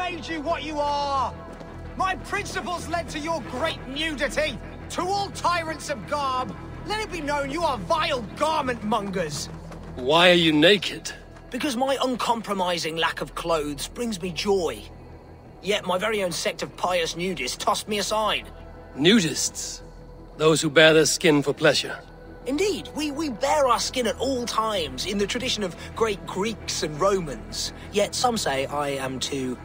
made you what you are! My principles led to your great nudity! To all tyrants of garb, let it be known you are vile garment mongers! Why are you naked? Because my uncompromising lack of clothes brings me joy. Yet my very own sect of pious nudists tossed me aside. Nudists? Those who bare their skin for pleasure. Indeed, we, we bear our skin at all times in the tradition of great Greeks and Romans. Yet some say I am too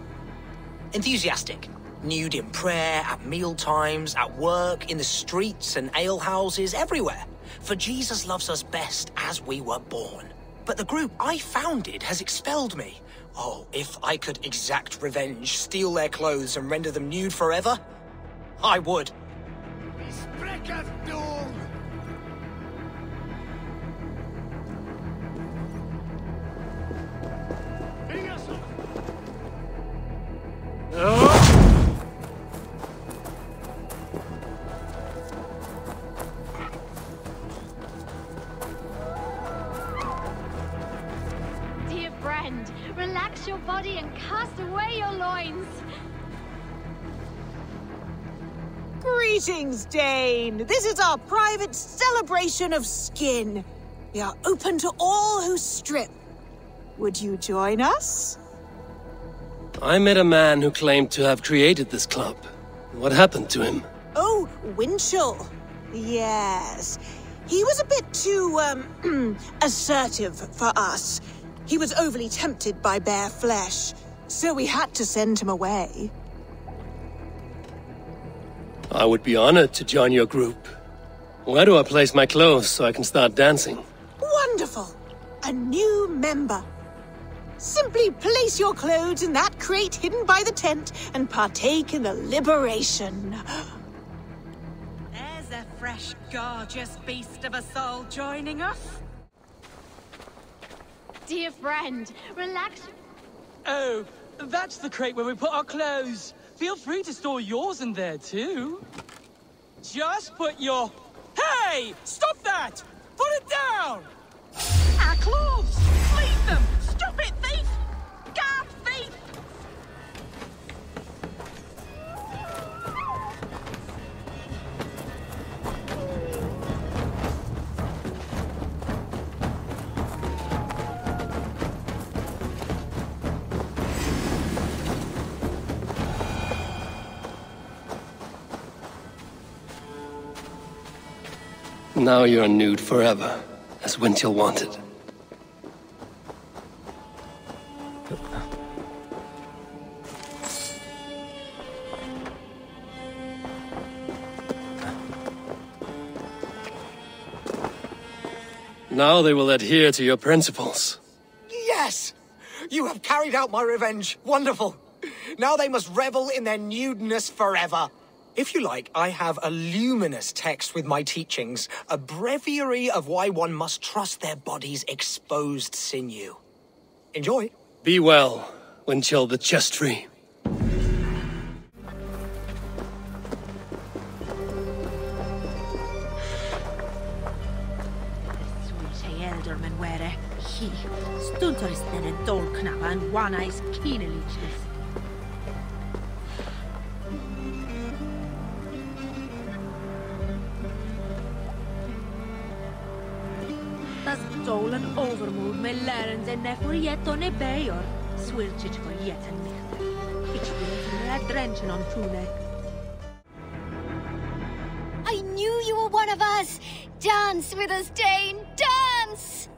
enthusiastic. Nude in prayer, at meal times, at work, in the streets and alehouses, everywhere. For Jesus loves us best as we were born. But the group I founded has expelled me. Oh, if I could exact revenge, steal their clothes and render them nude forever, I would. Friend, relax your body and cast away your loins. Greetings, Dane. This is our private celebration of skin. We are open to all who strip. Would you join us? I met a man who claimed to have created this club. What happened to him? Oh, Winchell. Yes. He was a bit too, um, assertive for us. He was overly tempted by bare flesh, so we had to send him away. I would be honored to join your group. Where do I place my clothes so I can start dancing? Wonderful! A new member. Simply place your clothes in that crate hidden by the tent and partake in the liberation. There's a fresh, gorgeous beast of a soul joining us. Dear friend, relax. Oh, that's the crate where we put our clothes. Feel free to store yours in there too. Just put your... Hey! Stop that! Put it down! Our clothes! Now you're nude forever, as Winchell wanted. Now they will adhere to your principles. Yes! You have carried out my revenge. Wonderful. Now they must revel in their nudeness forever. If you like, I have a luminous text with my teachings, a breviary of why one must trust their body's exposed sinew. Enjoy. Be well, when Winchell the chest free. Sweet Elderman were he. Stuntoristen en dolknava en one-eyes keenelichnes. Tas dolan overmoed med läraren den är för jätton är bejor. Swirchit för jätten nicht. Ich will red drenchen on tune. I knew you were one of us. Dance with us, Dane. Dance!